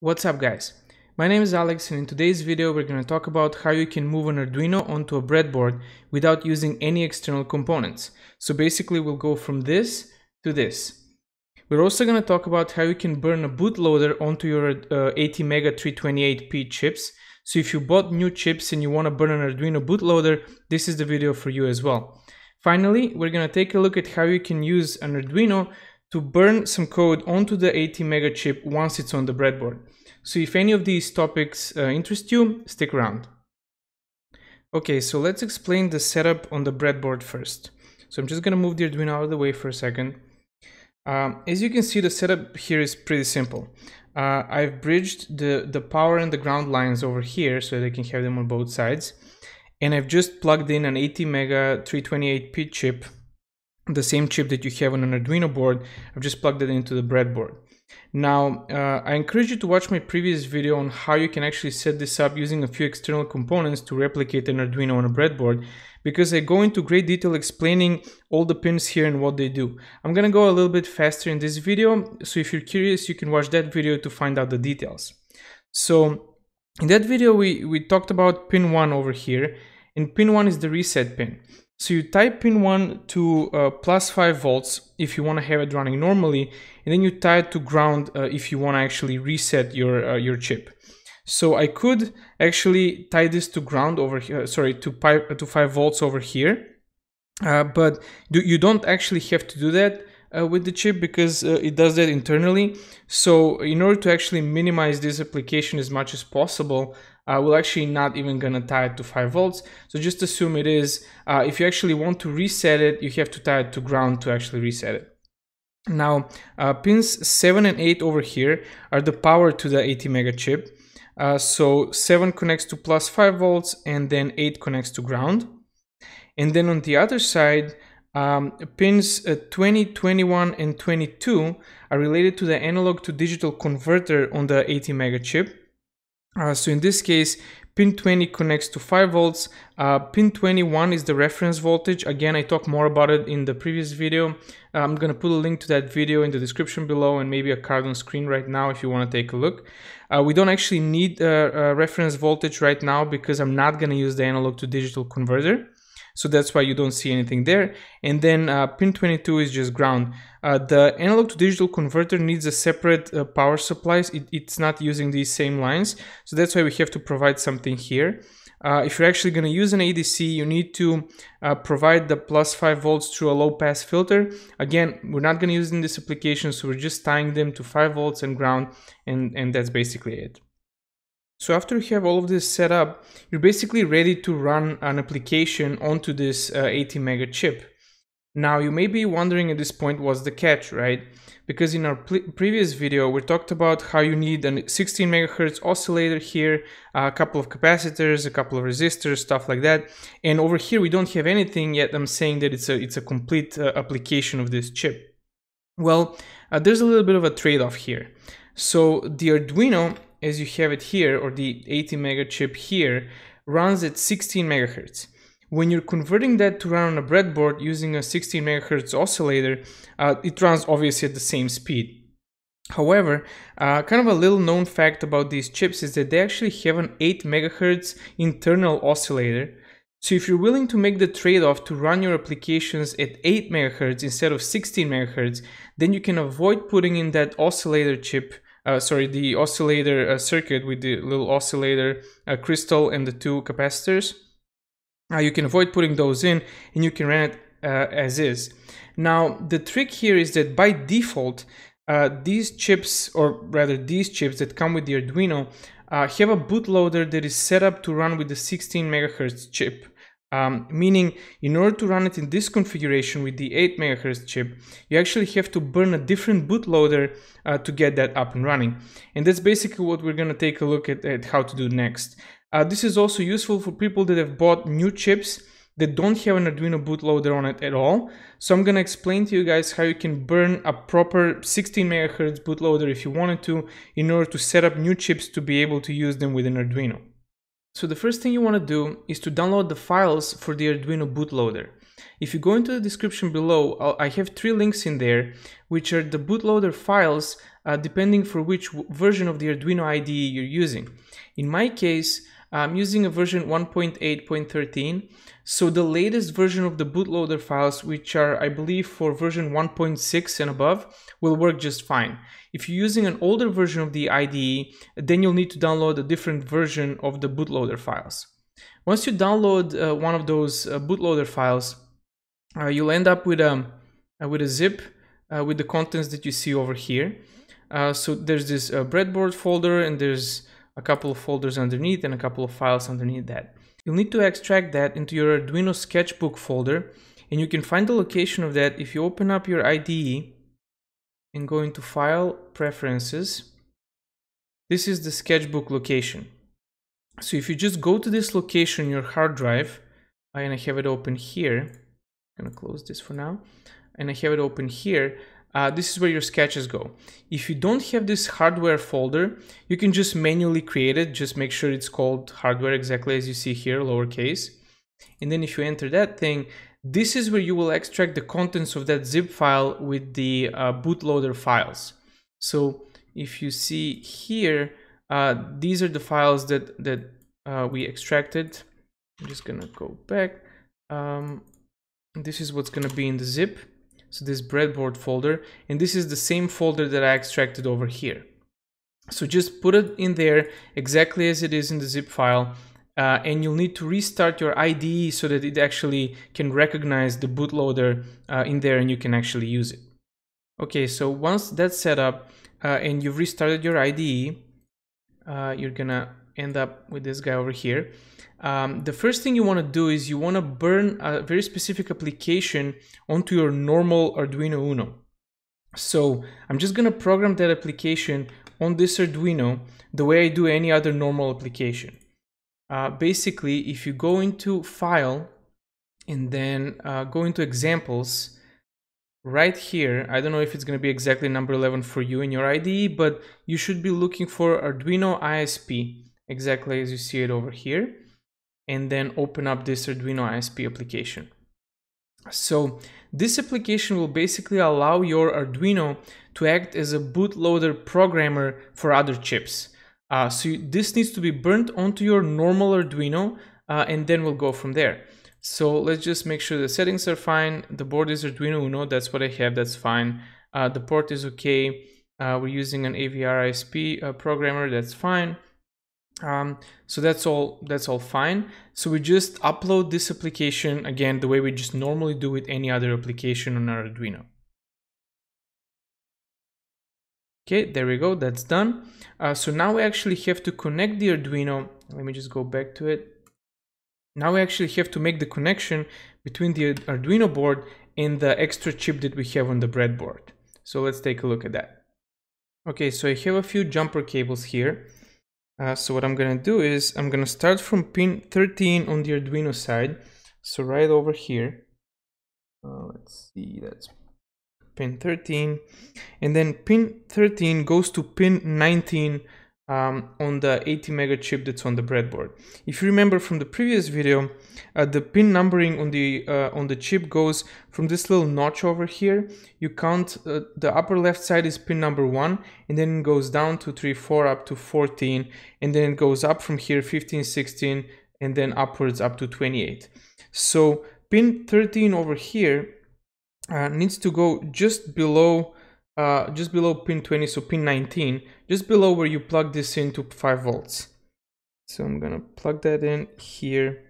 What's up guys? My name is Alex and in today's video we're going to talk about how you can move an Arduino onto a breadboard without using any external components. So basically we'll go from this to this. We're also going to talk about how you can burn a bootloader onto your uh, ATmega 328P chips. So if you bought new chips and you want to burn an Arduino bootloader, this is the video for you as well. Finally, we're going to take a look at how you can use an Arduino to burn some code onto the ATmega chip once it's on the breadboard. So if any of these topics uh, interest you, stick around. Okay, so let's explain the setup on the breadboard first. So I'm just gonna move the Arduino out of the way for a second. Um, as you can see, the setup here is pretty simple. Uh, I've bridged the, the power and the ground lines over here so that I can have them on both sides. And I've just plugged in an ATmega 328P chip the same chip that you have on an Arduino board. I've just plugged it into the breadboard. Now, uh, I encourage you to watch my previous video on how you can actually set this up using a few external components to replicate an Arduino on a breadboard because I go into great detail explaining all the pins here and what they do. I'm gonna go a little bit faster in this video, so if you're curious, you can watch that video to find out the details. So, in that video, we, we talked about pin 1 over here, and pin 1 is the reset pin. So you type in 1 to uh, plus 5 volts if you want to have it running normally, and then you tie it to ground uh, if you want to actually reset your, uh, your chip. So I could actually tie this to ground over here, sorry, to, pipe, to 5 volts over here, uh, but do, you don't actually have to do that uh, with the chip because uh, it does that internally. So in order to actually minimize this application as much as possible, uh, we're actually not even gonna tie it to 5 volts. So just assume it is, uh, if you actually want to reset it, you have to tie it to ground to actually reset it. Now, uh, pins 7 and 8 over here are the power to the ATmega chip. Uh, so 7 connects to plus 5 volts and then 8 connects to ground. And then on the other side, um, pins uh, 20, 21, and 22 are related to the analog to digital converter on the ATmega chip. Uh, so in this case, pin 20 connects to 5 volts. Uh, pin 21 is the reference voltage. Again, I talked more about it in the previous video. Uh, I'm going to put a link to that video in the description below and maybe a card on screen right now if you want to take a look. Uh, we don't actually need a, a reference voltage right now because I'm not going to use the analog to digital converter so that's why you don't see anything there. And then uh, pin 22 is just ground. Uh, the analog to digital converter needs a separate uh, power supplies. It, it's not using these same lines, so that's why we have to provide something here. Uh, if you're actually going to use an ADC, you need to uh, provide the plus 5 volts through a low pass filter. Again, we're not going to use in this application, so we're just tying them to 5 volts and ground, and, and that's basically it. So after you have all of this set up, you're basically ready to run an application onto this uh, ATmega chip. Now you may be wondering at this point what's the catch, right? Because in our previous video we talked about how you need a 16 megahertz oscillator here, a couple of capacitors, a couple of resistors, stuff like that. And over here we don't have anything yet. I'm saying that it's a it's a complete uh, application of this chip. Well, uh, there's a little bit of a trade-off here. So the Arduino as you have it here, or the ATmega chip here, runs at 16 megahertz. When you're converting that to run on a breadboard using a 16 megahertz oscillator, uh, it runs obviously at the same speed. However, uh, kind of a little known fact about these chips is that they actually have an 8 megahertz internal oscillator. So if you're willing to make the trade-off to run your applications at 8 megahertz instead of 16 megahertz, then you can avoid putting in that oscillator chip uh, sorry, the oscillator uh, circuit with the little oscillator uh, crystal and the two capacitors. Uh, you can avoid putting those in and you can run it uh, as is. Now, the trick here is that by default, uh, these chips, or rather these chips that come with the Arduino, have a bootloader that is set up to run with the 16 megahertz chip. Um, meaning, in order to run it in this configuration with the 8 MHz chip, you actually have to burn a different bootloader uh, to get that up and running. And that's basically what we're going to take a look at, at, how to do next. Uh, this is also useful for people that have bought new chips that don't have an Arduino bootloader on it at all. So I'm going to explain to you guys how you can burn a proper 16 MHz bootloader if you wanted to in order to set up new chips to be able to use them with an Arduino. So the first thing you want to do is to download the files for the Arduino bootloader. If you go into the description below, I have three links in there, which are the bootloader files, uh, depending for which version of the Arduino IDE you're using. In my case, I'm using a version 1.8.13, so the latest version of the bootloader files, which are, I believe, for version 1.6 and above, will work just fine. If you're using an older version of the IDE, then you'll need to download a different version of the bootloader files. Once you download uh, one of those uh, bootloader files, uh, you'll end up with a, um, uh, with a zip uh, with the contents that you see over here. Uh, so there's this breadboard folder and there's a couple of folders underneath and a couple of files underneath that. You'll need to extract that into your Arduino sketchbook folder and you can find the location of that if you open up your IDE and go into File, Preferences. This is the sketchbook location. So if you just go to this location, your hard drive, and I have it open here, I'm gonna close this for now, and I have it open here, uh, this is where your sketches go. If you don't have this hardware folder, you can just manually create it, just make sure it's called hardware exactly as you see here, lowercase. And then if you enter that thing, this is where you will extract the contents of that zip file with the uh, bootloader files. So if you see here, uh, these are the files that, that uh, we extracted. I'm just gonna go back. Um, this is what's gonna be in the zip. So this breadboard folder, and this is the same folder that I extracted over here. So just put it in there exactly as it is in the zip file, uh, and you'll need to restart your IDE so that it actually can recognize the bootloader uh, in there and you can actually use it. Okay, so once that's set up uh, and you've restarted your IDE, uh, you're gonna end up with this guy over here. Um, the first thing you want to do is you want to burn a very specific application onto your normal Arduino Uno. So I'm just going to program that application on this Arduino the way I do any other normal application. Uh, basically, if you go into File and then uh, go into Examples, right here, I don't know if it's going to be exactly number 11 for you in your IDE, but you should be looking for Arduino ISP, exactly as you see it over here and then open up this Arduino ISP application. So this application will basically allow your Arduino to act as a bootloader programmer for other chips. Uh, so you, this needs to be burnt onto your normal Arduino uh, and then we'll go from there. So let's just make sure the settings are fine. The board is Arduino Uno, that's what I have, that's fine. Uh, the port is okay. Uh, we're using an AVR ISP uh, programmer, that's fine. Um, so that's all that's all fine. So we just upload this application again the way we just normally do with any other application on our Arduino. Okay, there we go, that's done. Uh, so now we actually have to connect the Arduino. Let me just go back to it. Now we actually have to make the connection between the Arduino board and the extra chip that we have on the breadboard. So let's take a look at that. Okay, so I have a few jumper cables here. Uh, so what I'm gonna do is I'm gonna start from pin 13 on the Arduino side. So right over here, uh, let's see, that's pin 13. And then pin 13 goes to pin 19 um, on the ATmega chip that's on the breadboard. If you remember from the previous video, uh, the pin numbering on the uh, on the chip goes from this little notch over here. You count uh, the upper left side is pin number one, and then it goes down to three, four, up to 14, and then it goes up from here 15, 16, and then upwards up to 28. So pin 13 over here uh, needs to go just below uh, just below pin 20, so pin 19, just below where you plug this into 5 volts. So I'm gonna plug that in here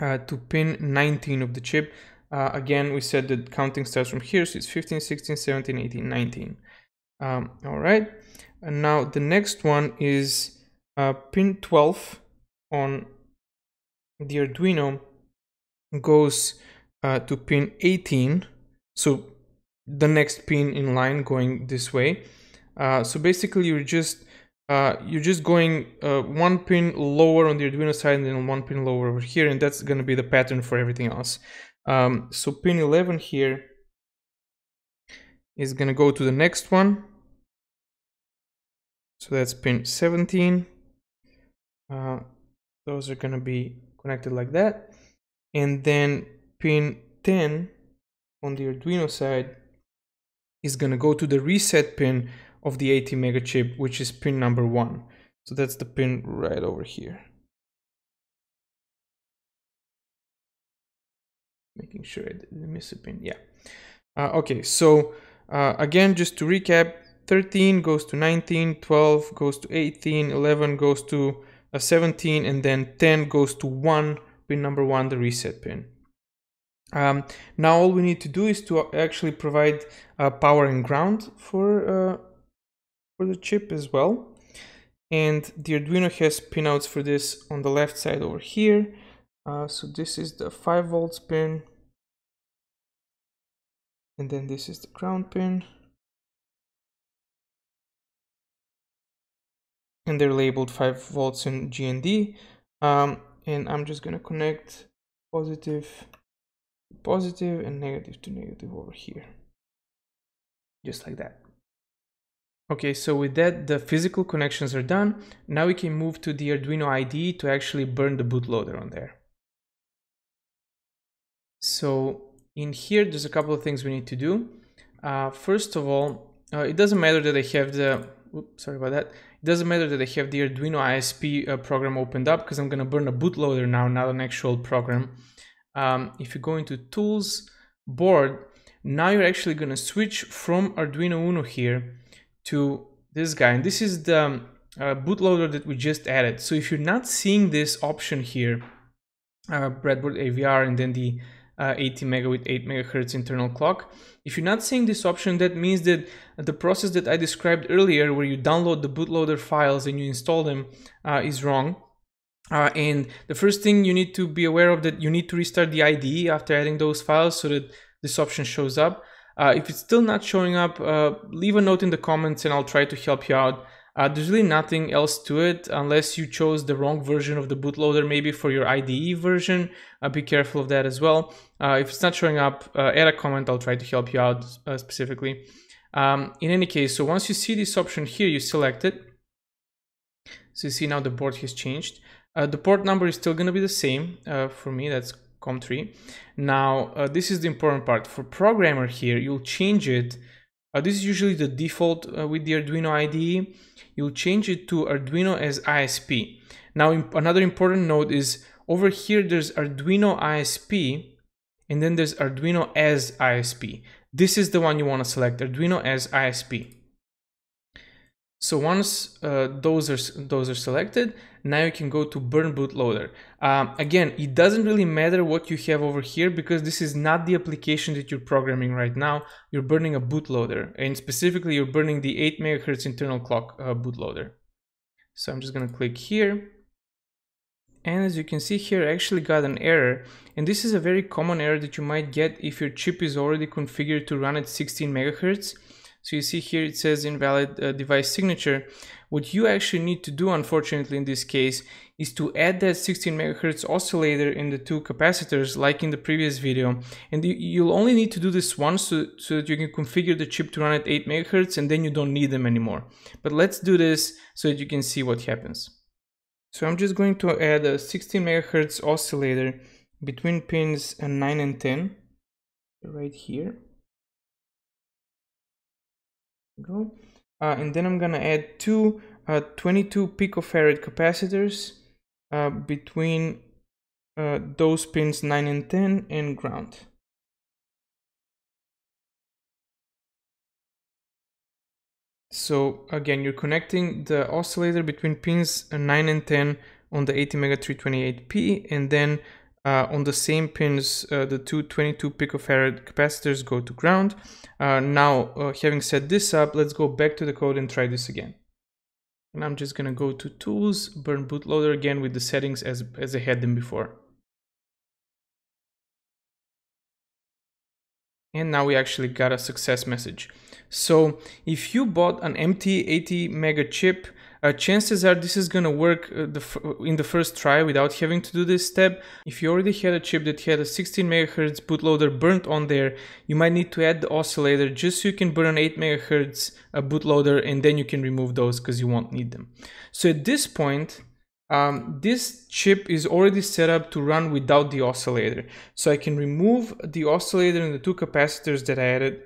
uh, to pin 19 of the chip. Uh, again, we said that counting starts from here, so it's 15, 16, 17, 18, 19. Um, all right, and now the next one is uh, pin 12 on the Arduino goes uh, to pin 18. So the next pin in line going this way. Uh, so basically you're just uh, you're just going uh, one pin lower on the Arduino side and then one pin lower over here and that's going to be the pattern for everything else. Um, so pin 11 here is going to go to the next one. So that's pin 17. Uh, those are going to be connected like that. And then pin 10 on the Arduino side is going to go to the reset pin of the ATmega chip, which is pin number one. So that's the pin right over here. Making sure I didn't miss a pin, yeah. Uh, okay, so uh, again, just to recap, 13 goes to 19, 12 goes to 18, 11 goes to uh, 17, and then 10 goes to 1, pin number 1, the reset pin. Um, now all we need to do is to actually provide uh, power and ground for, uh, for the chip as well. And the Arduino has pinouts for this on the left side over here. Uh, so this is the 5 volts pin. And then this is the ground pin. And they're labeled 5 volts and GND. Um, and I'm just going to connect positive positive and negative to negative over here. Just like that. Okay so with that the physical connections are done. Now we can move to the Arduino IDE to actually burn the bootloader on there. So in here there's a couple of things we need to do. Uh, first of all uh, it doesn't matter that I have the oops, sorry about that. It doesn't matter that I have the Arduino ISP uh, program opened up because I'm gonna burn a bootloader now not an actual program um, if you go into tools board now you're actually going to switch from Arduino Uno here to this guy. And this is the um, uh, bootloader that we just added. So if you're not seeing this option here uh, breadboard AVR and then the uh, ATmega with 8 megahertz internal clock if you're not seeing this option that means that the process that I described earlier where you download the bootloader files and you install them uh, is wrong uh, and the first thing you need to be aware of that you need to restart the IDE after adding those files so that this option shows up. Uh, if it's still not showing up, uh, leave a note in the comments and I'll try to help you out. Uh, there's really nothing else to it unless you chose the wrong version of the bootloader maybe for your IDE version. Uh, be careful of that as well. Uh, if it's not showing up, add a comment, I'll try to help you out specifically. Um, in any case, so once you see this option here, you select it. So you see now the board has changed. Uh, the port number is still going to be the same uh, for me, that's COM3. Now, uh, this is the important part. For programmer here, you'll change it. Uh, this is usually the default uh, with the Arduino IDE. You'll change it to Arduino as ISP. Now, another important note is over here, there's Arduino ISP, and then there's Arduino as ISP. This is the one you want to select, Arduino as ISP. So once uh, those are those are selected, now you can go to burn bootloader. Um, again, it doesn't really matter what you have over here because this is not the application that you're programming right now. You're burning a bootloader, and specifically you're burning the 8 megahertz internal clock uh, bootloader. So I'm just gonna click here. And as you can see here, I actually got an error. And this is a very common error that you might get if your chip is already configured to run at 16 megahertz. So you see here it says invalid uh, device signature. What you actually need to do, unfortunately, in this case, is to add that 16 megahertz oscillator in the two capacitors like in the previous video. And you'll only need to do this once so, so that you can configure the chip to run at 8 megahertz and then you don't need them anymore. But let's do this so that you can see what happens. So I'm just going to add a 16 megahertz oscillator between pins 9 and 10 right here go. Uh, and then I'm gonna add two uh, 22 picofarad capacitors uh, between uh, those pins 9 and 10 and ground. So again, you're connecting the oscillator between pins 9 and 10 on the ATmega 328P and then uh, on the same pins, uh, the two 22 picofarad capacitors go to ground. Uh, now, uh, having set this up, let's go back to the code and try this again. And I'm just gonna go to Tools, Burn Bootloader again with the settings as, as I had them before. And now we actually got a success message. So if you bought an empty ATmega chip, uh, chances are this is going to work uh, the in the first try without having to do this step. If you already had a chip that had a 16 megahertz bootloader burnt on there, you might need to add the oscillator just so you can burn an 8 megahertz uh, bootloader and then you can remove those because you won't need them. So at this point, um, this chip is already set up to run without the oscillator. So I can remove the oscillator and the two capacitors that I added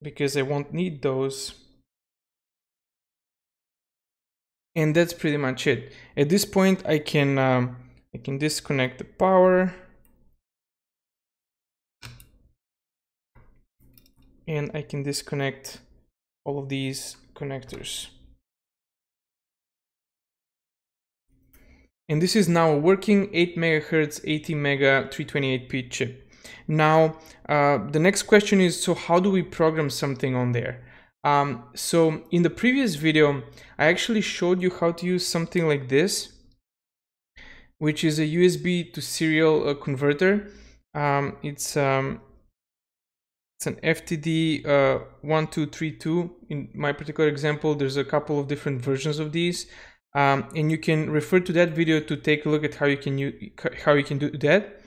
because I won't need those. And that's pretty much it. At this point, I can um, I can disconnect the power. And I can disconnect all of these connectors. And this is now working 8 megahertz ATmega 328p chip. Now, uh, the next question is, so how do we program something on there? Um, so in the previous video, I actually showed you how to use something like this, which is a USB to serial uh, converter. Um, it's um, it's an FTD uh, 1232. In my particular example, there's a couple of different versions of these. Um, and you can refer to that video to take a look at how you can how you can do that.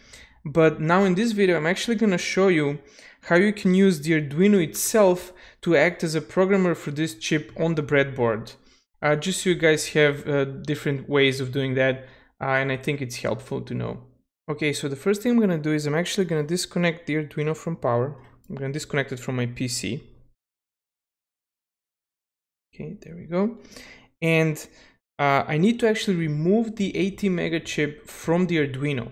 But now in this video, I'm actually going to show you how you can use the Arduino itself to act as a programmer for this chip on the breadboard. Uh, just so you guys have uh, different ways of doing that, uh, and I think it's helpful to know. Okay, so the first thing I'm going to do is I'm actually going to disconnect the Arduino from power. I'm to disconnect it from my PC. Okay, there we go. And uh, I need to actually remove the ATmega chip from the Arduino.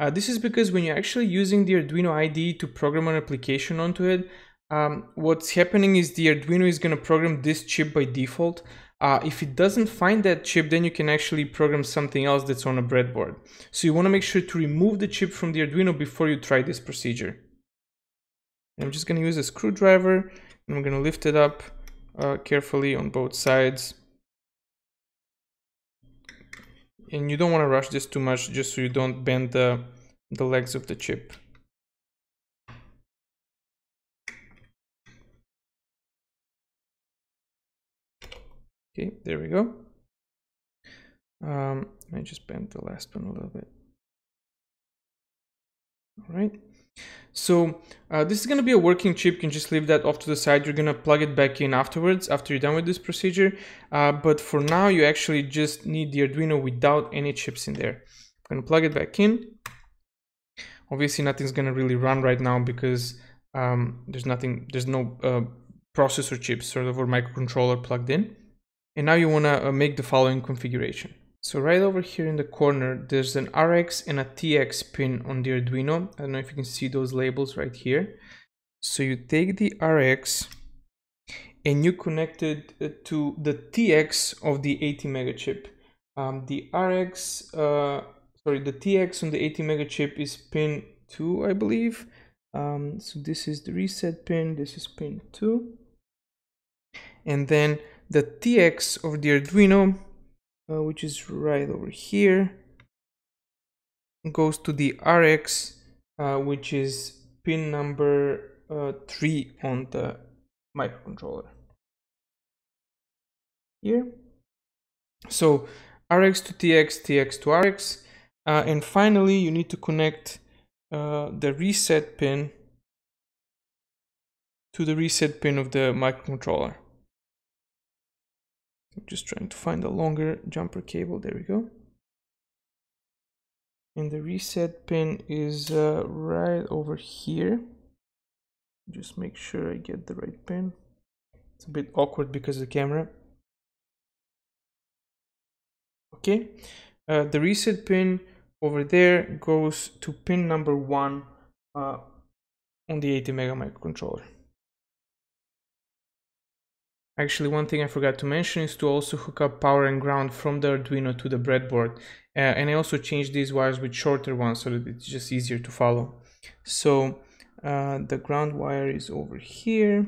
Uh, this is because when you're actually using the Arduino IDE to program an application onto it, um, what's happening is the Arduino is going to program this chip by default. Uh, if it doesn't find that chip, then you can actually program something else that's on a breadboard. So you want to make sure to remove the chip from the Arduino before you try this procedure. I'm just going to use a screwdriver and I'm going to lift it up uh, carefully on both sides and you don't want to rush this too much just so you don't bend the, the legs of the chip. Okay, there we go. Um, I just bent the last one a little bit. All right. So uh, this is going to be a working chip. You can just leave that off to the side. You're going to plug it back in afterwards after you're done with this procedure. Uh, but for now, you actually just need the Arduino without any chips in there. I'm going to plug it back in. Obviously, nothing's going to really run right now because um, there's nothing, there's no uh, processor chips sort of or microcontroller plugged in. And now you want to uh, make the following configuration. So right over here in the corner, there's an RX and a TX pin on the Arduino. I don't know if you can see those labels right here. So you take the RX and you connect it uh, to the TX of the ATmega chip. Um, the RX, uh, sorry, the TX on the ATmega chip is pin 2, I believe. Um, so this is the reset pin, this is pin 2. And then the TX of the Arduino uh, which is right over here goes to the RX uh, which is pin number uh, 3 on the microcontroller. Here. So RX to TX, TX to RX uh, and finally you need to connect uh, the reset pin to the reset pin of the microcontroller I'm just trying to find a longer jumper cable. There we go. And the reset pin is uh, right over here. Just make sure I get the right pin. It's a bit awkward because of the camera. Okay, uh, the reset pin over there goes to pin number one uh, on the 80 mega microcontroller. Actually, one thing I forgot to mention is to also hook up power and ground from the Arduino to the breadboard. Uh, and I also changed these wires with shorter ones so that it's just easier to follow. So uh, the ground wire is over here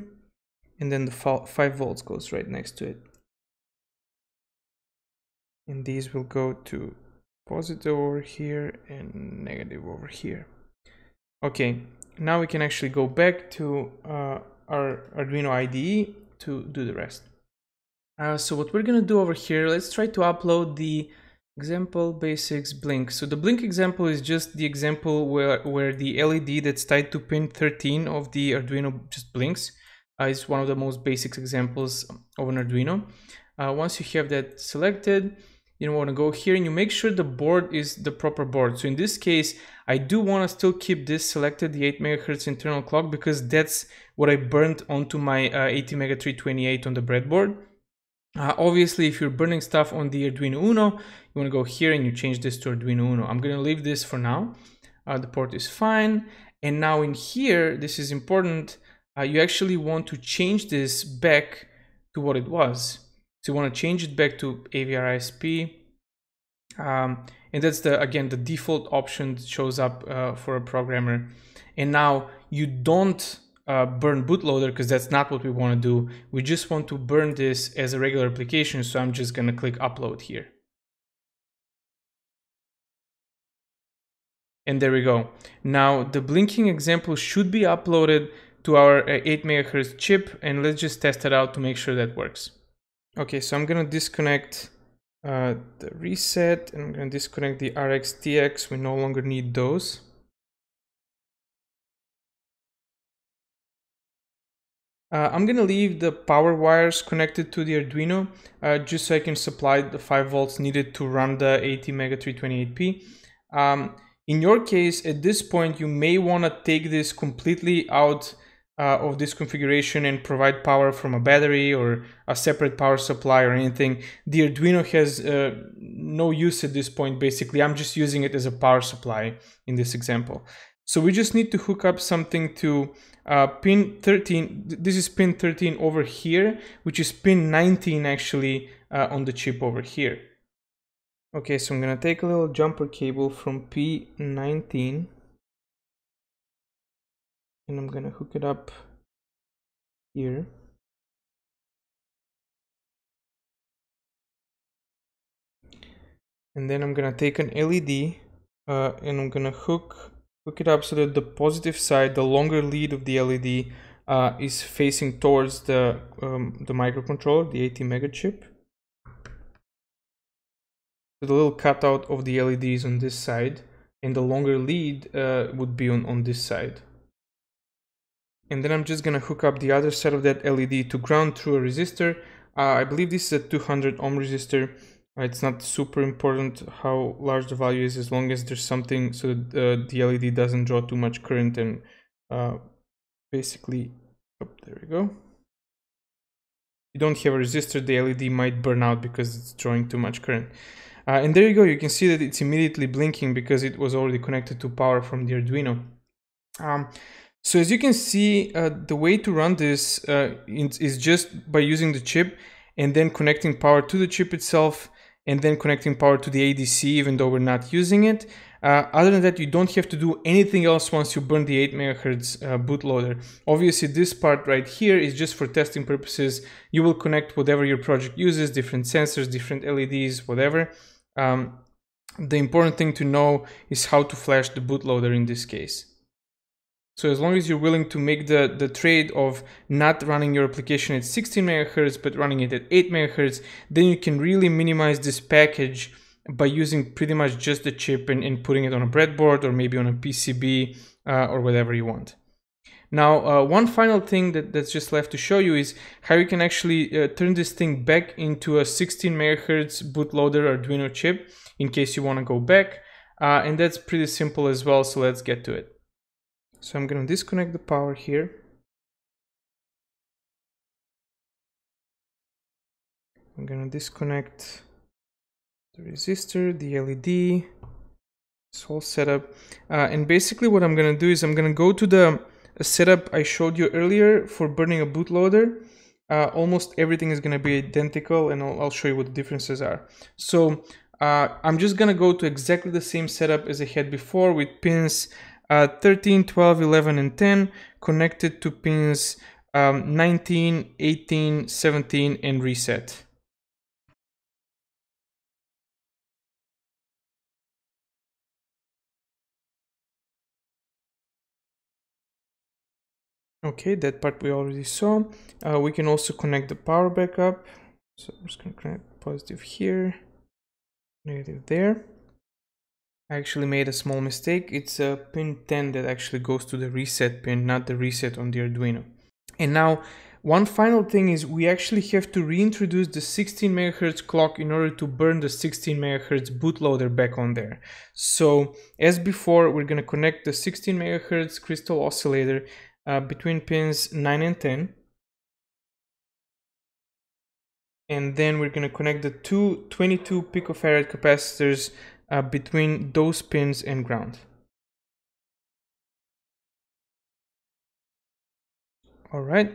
and then the 5 volts goes right next to it. And these will go to positive over here and negative over here. Okay, now we can actually go back to uh, our Arduino IDE to do the rest. Uh, so what we're gonna do over here, let's try to upload the example basics blink. So the blink example is just the example where, where the LED that's tied to pin 13 of the Arduino just blinks. uh, is one of the most basic examples of an Arduino. Uh, once you have that selected, you want to go here and you make sure the board is the proper board. So in this case, I do want to still keep this selected, the 8 megahertz internal clock, because that's what I burned onto my uh, ATmega 328 on the breadboard. Uh, obviously, if you're burning stuff on the Arduino Uno, you want to go here and you change this to Arduino Uno. I'm going to leave this for now. Uh, the port is fine. And now in here, this is important, uh, you actually want to change this back to what it was. So you want to change it back to AVR ISP. Um, and that's the again the default option shows up uh, for a programmer. And now you don't uh, burn bootloader because that's not what we want to do. We just want to burn this as a regular application. So I'm just going to click upload here. And there we go. Now the blinking example should be uploaded to our uh, 8 megahertz chip and let's just test it out to make sure that works. Okay, so I'm gonna disconnect uh, the reset and I'm gonna disconnect the RX TX. We no longer need those. Uh, I'm gonna leave the power wires connected to the Arduino uh, just so I can supply the 5 volts needed to run the ATmega 328P. Um, in your case, at this point, you may want to take this completely out uh, of this configuration and provide power from a battery or a separate power supply or anything. The Arduino has uh, no use at this point basically. I'm just using it as a power supply in this example. So we just need to hook up something to uh, pin 13. This is pin 13 over here, which is pin 19 actually uh, on the chip over here. Okay, so I'm gonna take a little jumper cable from P19 and I'm gonna hook it up here. And then I'm gonna take an LED uh, and I'm gonna hook hook it up so that the positive side the longer lead of the LED uh, is facing towards the um, the microcontroller the ATmega chip. So the little cutout of the LED is on this side and the longer lead uh, would be on, on this side and then I'm just gonna hook up the other side of that LED to ground through a resistor. Uh, I believe this is a 200 ohm resistor. Uh, it's not super important how large the value is as long as there's something so that uh, the LED doesn't draw too much current and uh, basically, oh, there we go. You don't have a resistor, the LED might burn out because it's drawing too much current. Uh, and there you go, you can see that it's immediately blinking because it was already connected to power from the Arduino. Um, so as you can see, uh, the way to run this uh, is just by using the chip and then connecting power to the chip itself and then connecting power to the ADC even though we're not using it. Uh, other than that, you don't have to do anything else once you burn the 8 megahertz uh, bootloader. Obviously, this part right here is just for testing purposes. You will connect whatever your project uses, different sensors, different LEDs, whatever. Um, the important thing to know is how to flash the bootloader in this case. So as long as you're willing to make the, the trade of not running your application at 16 megahertz, but running it at 8 megahertz, then you can really minimize this package by using pretty much just the chip and, and putting it on a breadboard or maybe on a PCB uh, or whatever you want. Now, uh, one final thing that, that's just left to show you is how you can actually uh, turn this thing back into a 16 megahertz bootloader Arduino chip in case you want to go back. Uh, and that's pretty simple as well, so let's get to it. So I'm going to disconnect the power here. I'm going to disconnect the resistor, the LED, this whole setup. Uh, and basically what I'm going to do is I'm going to go to the setup I showed you earlier for burning a bootloader. Uh, almost everything is going to be identical and I'll, I'll, show you what the differences are. So uh, I'm just going to go to exactly the same setup as I had before with pins uh, 13, 12, 11, and 10 connected to pins um, 19, 18, 17, and reset. Okay, that part we already saw. Uh, we can also connect the power backup. So I'm just to connect positive here, negative there. I actually made a small mistake. It's a pin 10 that actually goes to the reset pin, not the reset on the Arduino. And now one final thing is we actually have to reintroduce the 16 megahertz clock in order to burn the 16 megahertz bootloader back on there. So as before, we're going to connect the 16 megahertz crystal oscillator uh, between pins 9 and 10. And then we're going to connect the two 22 picofarad capacitors uh, between those pins and ground. all right.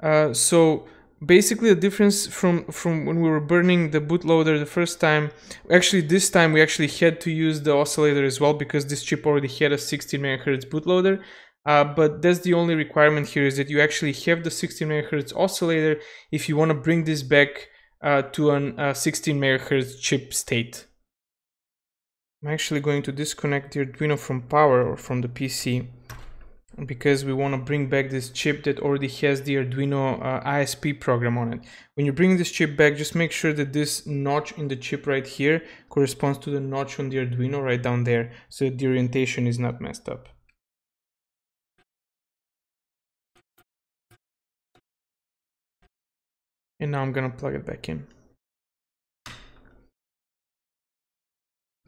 Uh, so basically the difference from from when we were burning the bootloader the first time actually this time we actually had to use the oscillator as well because this chip already had a 16 megahertz bootloader. Uh, but that's the only requirement here is that you actually have the 16 megahertz oscillator if you want to bring this back uh, to a uh, 16 megahertz chip state I'm actually going to disconnect the Arduino from power or from the PC because we want to bring back this chip that already has the Arduino uh, ISP program on it. When you bring this chip back, just make sure that this notch in the chip right here corresponds to the notch on the Arduino right down there so that the orientation is not messed up. And now I'm gonna plug it back in.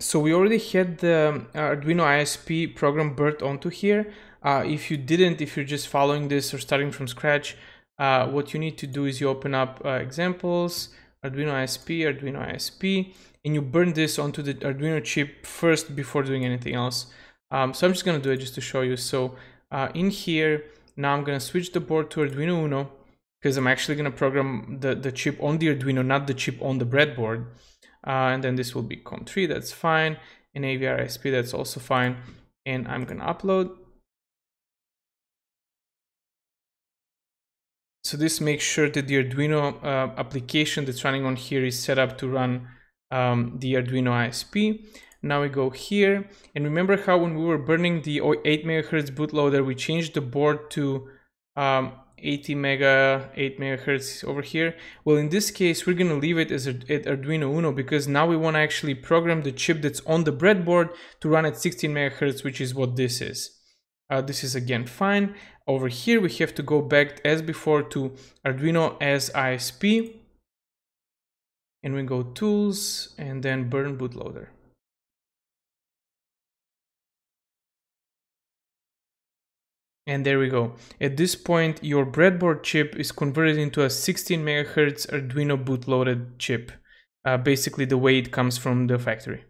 So we already had the uh, Arduino ISP program built onto here. Uh, if you didn't, if you're just following this or starting from scratch, uh, what you need to do is you open up uh, examples, Arduino ISP, Arduino ISP, and you burn this onto the Arduino chip first before doing anything else. Um, so I'm just gonna do it just to show you. So uh, in here, now I'm gonna switch the board to Arduino Uno because I'm actually gonna program the, the chip on the Arduino, not the chip on the breadboard. Uh, and then this will be COM3, that's fine. And AVR ISP, that's also fine. And I'm gonna upload. So this makes sure that the Arduino uh, application that's running on here is set up to run um, the Arduino ISP. Now we go here and remember how when we were burning the 8 megahertz bootloader, we changed the board to um, ATmega 8 megahertz over here well in this case we're going to leave it as at arduino uno because now we want to actually program the chip that's on the breadboard to run at 16 megahertz which is what this is uh, this is again fine over here, we have to go back as before to Arduino as ISP. And we go Tools and then Burn Bootloader. And there we go. At this point, your breadboard chip is converted into a 16 megahertz Arduino bootloaded chip. Uh, basically the way it comes from the factory.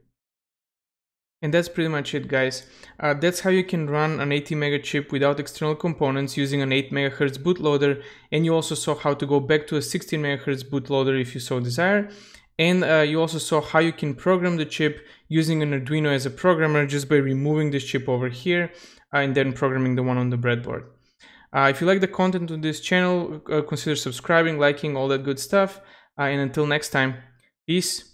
And that's pretty much it guys. Uh, that's how you can run an ATmega chip without external components using an 8 MHz bootloader and you also saw how to go back to a 16 MHz bootloader if you so desire. And uh, you also saw how you can program the chip using an Arduino as a programmer just by removing this chip over here and then programming the one on the breadboard. Uh, if you like the content on this channel, uh, consider subscribing, liking, all that good stuff. Uh, and until next time, peace.